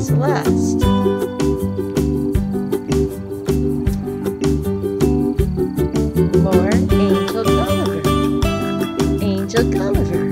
Celeste. Lauren Angel Gulliver. Angel Gulliver.